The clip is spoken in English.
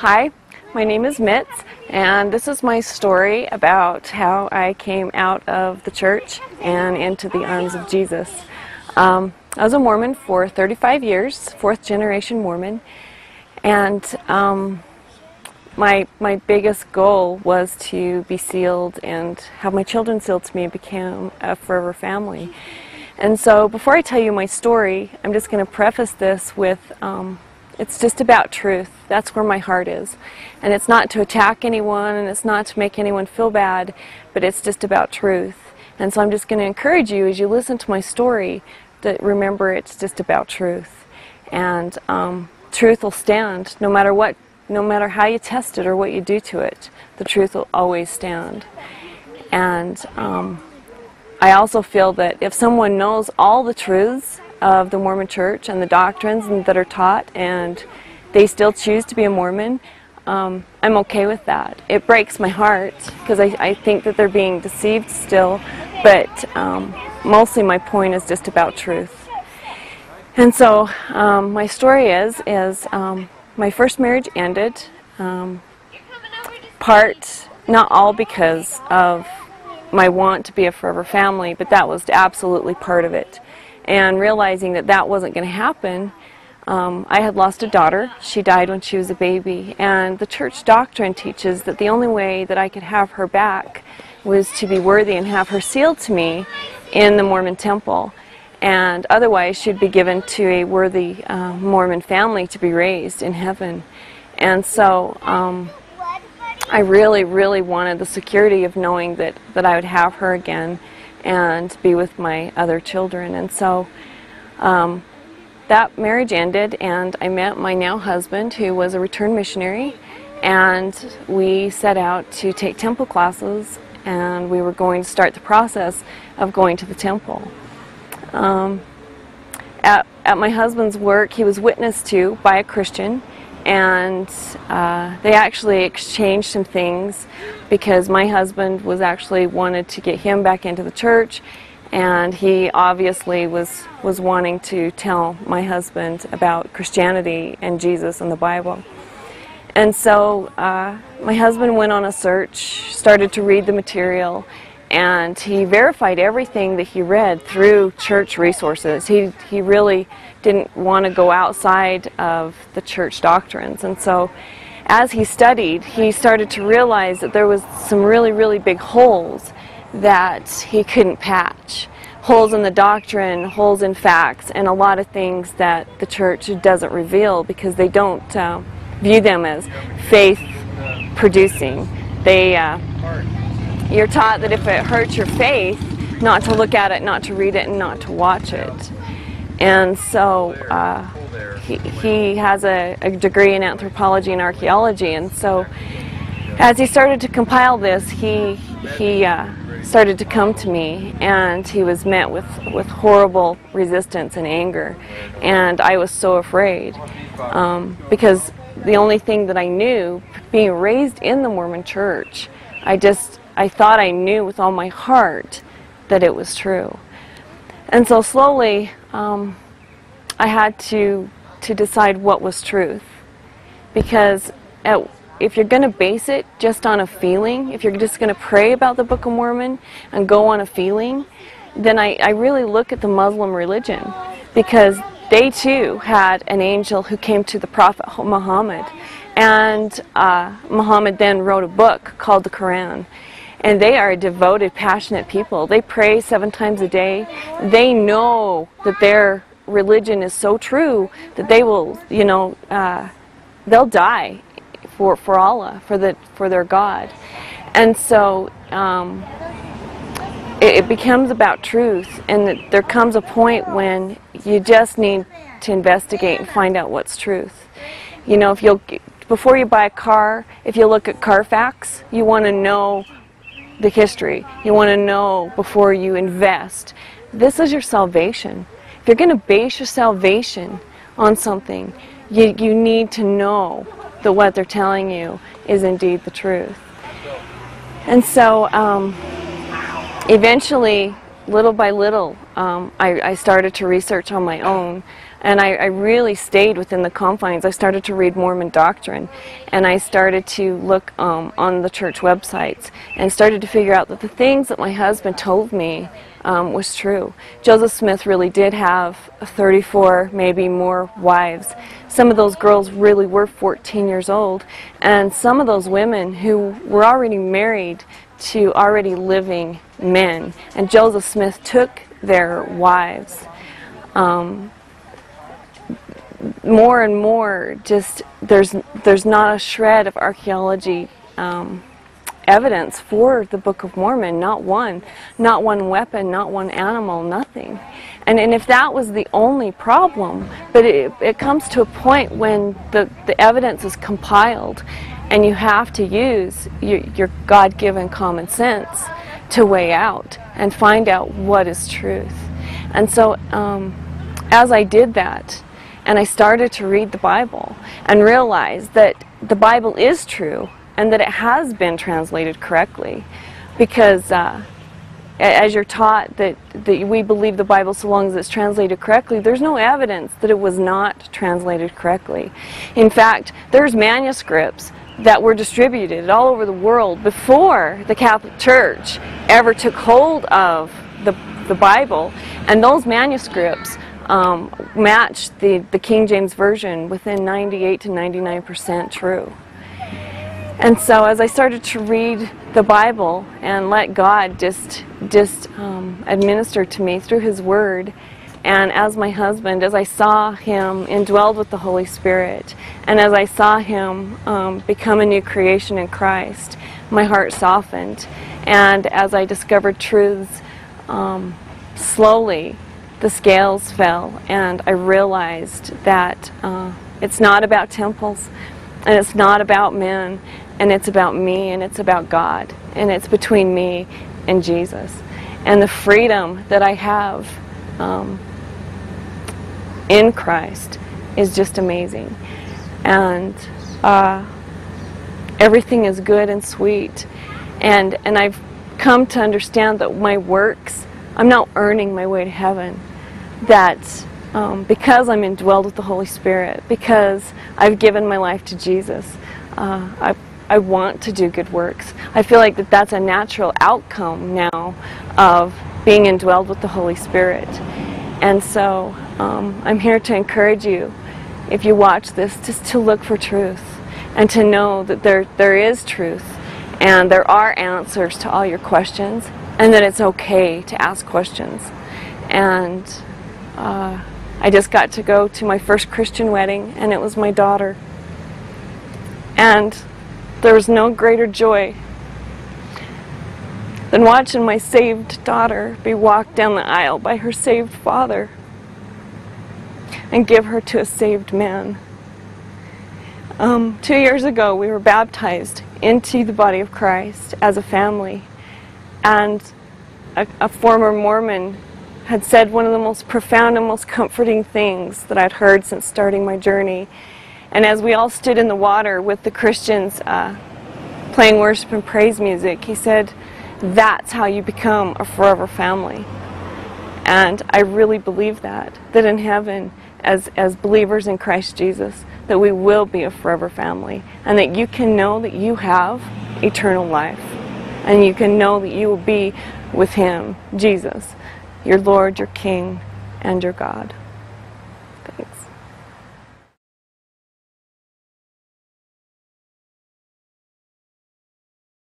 Hi, my name is Mitz, and this is my story about how I came out of the church and into the arms of Jesus. Um, I was a Mormon for 35 years, fourth generation Mormon, and um, my my biggest goal was to be sealed and have my children sealed to me and become a forever family. And so, before I tell you my story, I'm just going to preface this with. Um, it's just about truth. That's where my heart is. And it's not to attack anyone and it's not to make anyone feel bad, but it's just about truth. And so I'm just going to encourage you as you listen to my story that remember it's just about truth. And um, truth will stand no matter what, no matter how you test it or what you do to it. The truth will always stand. And um, I also feel that if someone knows all the truths of the Mormon Church and the doctrines that are taught, and they still choose to be a Mormon, um, I'm okay with that. It breaks my heart because I, I, think that they're being deceived still, but um, mostly my point is just about truth. And so um, my story is is um, my first marriage ended. Um, part, not all because of my want to be a forever family, but that was absolutely part of it and realizing that that wasn't going to happen, um, I had lost a daughter. She died when she was a baby, and the church doctrine teaches that the only way that I could have her back was to be worthy and have her sealed to me in the Mormon temple. And otherwise, she'd be given to a worthy uh, Mormon family to be raised in heaven. And so um, I really, really wanted the security of knowing that, that I would have her again and be with my other children. And so um, that marriage ended, and I met my now husband, who was a returned missionary, and we set out to take temple classes, and we were going to start the process of going to the temple. Um, at, at my husband's work, he was witnessed to by a Christian, and uh, they actually exchanged some things because my husband was actually wanted to get him back into the church and he obviously was was wanting to tell my husband about Christianity and Jesus and the Bible. And so uh, my husband went on a search, started to read the material, and he verified everything that he read through church resources. He, he really didn't want to go outside of the church doctrines. And so as he studied, he started to realize that there was some really, really big holes that he couldn't patch. Holes in the doctrine, holes in facts, and a lot of things that the church doesn't reveal because they don't uh, view them as faith producing. They uh, you're taught that if it hurts your faith, not to look at it, not to read it, and not to watch it. And so uh, he, he has a, a, degree in anthropology and archaeology, and so as he started to compile this, he he uh, started to come to me, and he was met with with horrible resistance and anger, and I was so afraid um, because the only thing that I knew, being raised in the Mormon Church, I just I thought I knew with all my heart that it was true. And so slowly, um, I had to, to decide what was truth. Because at, if you're going to base it just on a feeling, if you're just going to pray about the Book of Mormon and go on a feeling, then I, I really look at the Muslim religion because they too had an angel who came to the Prophet Muhammad. And uh, Muhammad then wrote a book called the Quran. And they are devoted, passionate people. They pray seven times a day. They know that their religion is so true that they will, you know, uh, they'll die for, for Allah, for, the, for their God. And so um, it, it, becomes about truth, and there comes a point when you just need to investigate and find out what's truth. You know, if you'll, before you buy a car, if you look at Carfax, you want to know the history. You want to know before you invest. This is your salvation. If you're going to base your salvation on something, you, you need to know that what they're telling you is indeed the truth. And so um, eventually, little by little, um, I, I, started to research on my own. And I, I, really stayed within the confines. I started to read Mormon doctrine, and I started to look um, on the church websites, and started to figure out that the things that my husband told me um, was true. Joseph Smith really did have 34, maybe more wives. Some of those girls really were 14 years old, and some of those women who were already married to already living men. And Joseph Smith took their wives. Um, more and more, just there's there's not a shred of archaeology um, evidence for the Book of Mormon. Not one, not one weapon, not one animal, nothing. And and if that was the only problem, but it, it comes to a point when the the evidence is compiled, and you have to use your, your God-given common sense to weigh out and find out what is truth. And so, um, as I did that, and I started to read the Bible and realized that the Bible is true and that it has been translated correctly, because uh, as you're taught that, that we believe the Bible so long as it's translated correctly, there's no evidence that it was not translated correctly. In fact, there's manuscripts that were distributed all over the world before the Catholic Church ever took hold of the, the Bible. And those manuscripts um, matched the, the King James Version within 98 to 99% true. And so as I started to read the Bible and let God just, just um, administer to me through His Word, and as my husband, as I saw him indwelled with the Holy Spirit, and as I saw him um, become a new creation in Christ, my heart softened. And as I discovered truths, um, slowly the scales fell, and I realized that uh, it's not about temples, and it's not about men, and it's about me, and it's about God, and it's between me and Jesus. And the freedom that I have. Um, in Christ is just amazing. And uh, everything is good and sweet. And, and I've come to understand that my works, I'm not earning my way to heaven. That um, because I'm indwelled with the Holy Spirit, because I've given my life to Jesus, uh, I, I want to do good works. I feel like that that's a natural outcome now of being indwelled with the Holy Spirit. And so um, I'm here to encourage you, if you watch this, just to look for truth and to know that there, there is truth and there are answers to all your questions and that it's okay to ask questions. And uh, I just got to go to my first Christian wedding and it was my daughter. And there was no greater joy than watching my saved daughter be walked down the aisle by her saved father and give her to a saved man. Um, two years ago, we were baptized into the body of Christ as a family, and a, a former Mormon had said one of the most profound and most comforting things that I'd heard since starting my journey. And as we all stood in the water with the Christians uh, playing worship and praise music, he said, that's how you become a forever family. And I really believe that, that in heaven, as, as believers in Christ Jesus, that we will be a forever family, and that you can know that you have eternal life, and you can know that you will be with Him, Jesus, your Lord, your King, and your God.